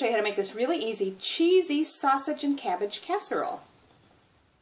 show you how to make this really easy cheesy sausage and cabbage casserole.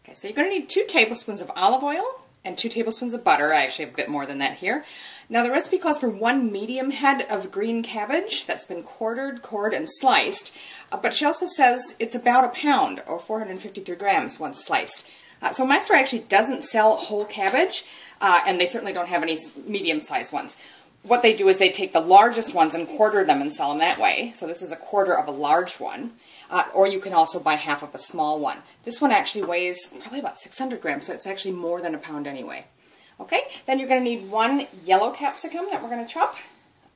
Okay, so you're going to need two tablespoons of olive oil and two tablespoons of butter. I actually have a bit more than that here. Now the recipe calls for one medium head of green cabbage that's been quartered, cored, and sliced, uh, but she also says it's about a pound or 453 grams once sliced. Uh, so my store actually doesn't sell whole cabbage, uh, and they certainly don't have any medium-sized ones what they do is they take the largest ones and quarter them and sell them that way. So this is a quarter of a large one. Uh, or you can also buy half of a small one. This one actually weighs probably about 600 grams, so it's actually more than a pound anyway. Okay, then you're going to need one yellow capsicum that we're going to chop,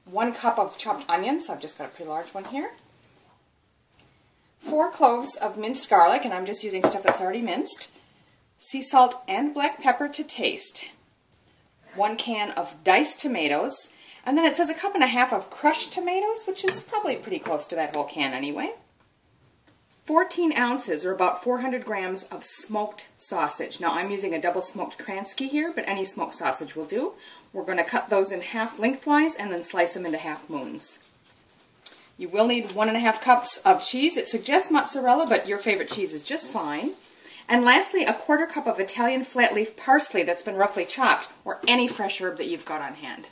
one cup of chopped onions, so I've just got a pretty large one here, four cloves of minced garlic, and I'm just using stuff that's already minced, sea salt and black pepper to taste, one can of diced tomatoes, and then it says a cup and a half of crushed tomatoes, which is probably pretty close to that whole can anyway. 14 ounces, or about 400 grams, of smoked sausage. Now I'm using a double smoked Kransky here, but any smoked sausage will do. We're going to cut those in half lengthwise and then slice them into half moons. You will need one and a half cups of cheese. It suggests mozzarella, but your favorite cheese is just fine. And lastly, a quarter cup of Italian flat leaf parsley that's been roughly chopped, or any fresh herb that you've got on hand.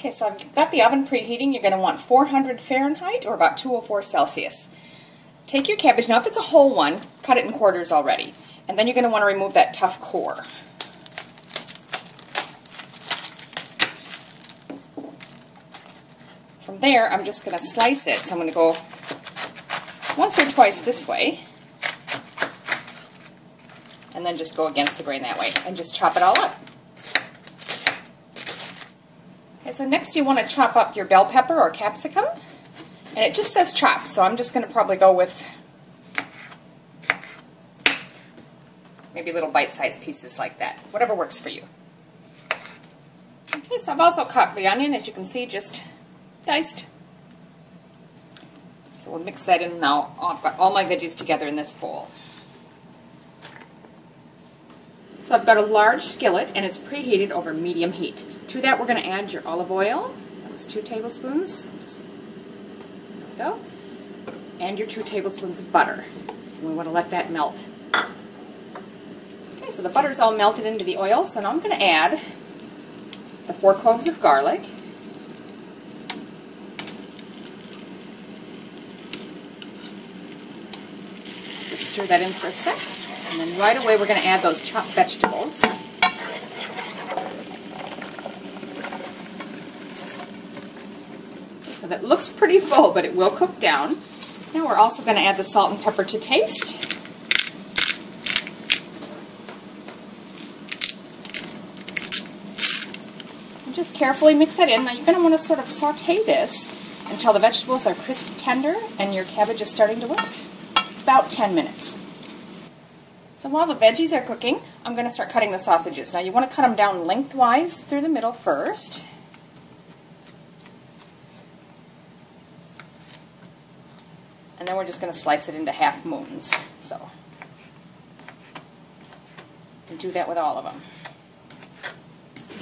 Okay, so I've got the oven preheating. You're going to want 400 Fahrenheit or about 204 Celsius. Take your cabbage. Now, if it's a whole one, cut it in quarters already. And then you're going to want to remove that tough core. From there, I'm just going to slice it. So I'm going to go once or twice this way and then just go against the grain that way and just chop it all up. So next you want to chop up your bell pepper or capsicum. And it just says chop, so I'm just going to probably go with maybe little bite-sized pieces like that. Whatever works for you. Okay, so I've also cut the onion, as you can see, just diced. So we'll mix that in now. I've got all my veggies together in this bowl. So I've got a large skillet and it's preheated over medium heat. To that we're going to add your olive oil. That was two tablespoons. Just, there we go. And your two tablespoons of butter. And we want to let that melt. Okay, so the butter's all melted into the oil. So now I'm going to add the four cloves of garlic. Just stir that in for a sec. And then right away we're going to add those chopped vegetables. So that looks pretty full, but it will cook down. Now we're also going to add the salt and pepper to taste. And just carefully mix that in. Now you're going to want to sort of saute this until the vegetables are crisp tender and your cabbage is starting to wilt. About 10 minutes. So while the veggies are cooking, I'm going to start cutting the sausages. Now you want to cut them down lengthwise through the middle first. And then we're just going to slice it into half moons. So do that with all of them.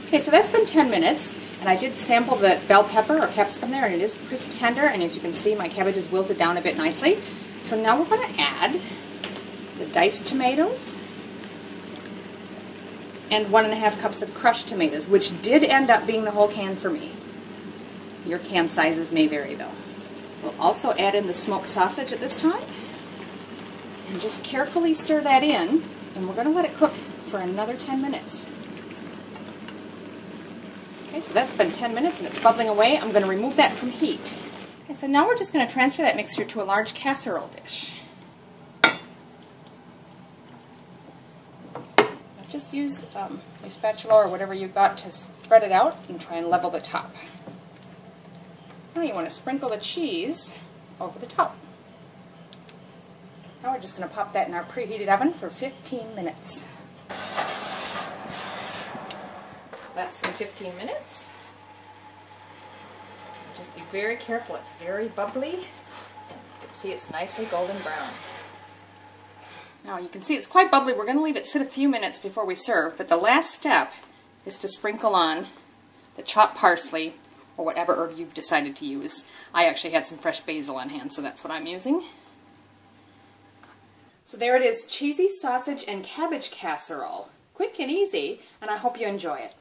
Okay, so that's been 10 minutes, and I did sample the bell pepper or capsicum there, and it is crisp tender, and as you can see, my cabbage is wilted down a bit nicely. So now we're going to add the diced tomatoes, and one and a half cups of crushed tomatoes, which did end up being the whole can for me. Your can sizes may vary though. We'll also add in the smoked sausage at this time, and just carefully stir that in, and we're going to let it cook for another 10 minutes. Okay, so that's been 10 minutes and it's bubbling away. I'm going to remove that from heat. Okay, so now we're just going to transfer that mixture to a large casserole dish. Just use um, your spatula or whatever you've got to spread it out and try and level the top. Now you want to sprinkle the cheese over the top. Now we're just going to pop that in our preheated oven for 15 minutes. That's been 15 minutes. Just be very careful, it's very bubbly. You can see it's nicely golden brown. Now you can see it's quite bubbly. We're going to leave it sit a few minutes before we serve, but the last step is to sprinkle on the chopped parsley or whatever herb you've decided to use. I actually had some fresh basil on hand, so that's what I'm using. So there it is, cheesy sausage and cabbage casserole. Quick and easy, and I hope you enjoy it.